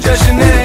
Just your name.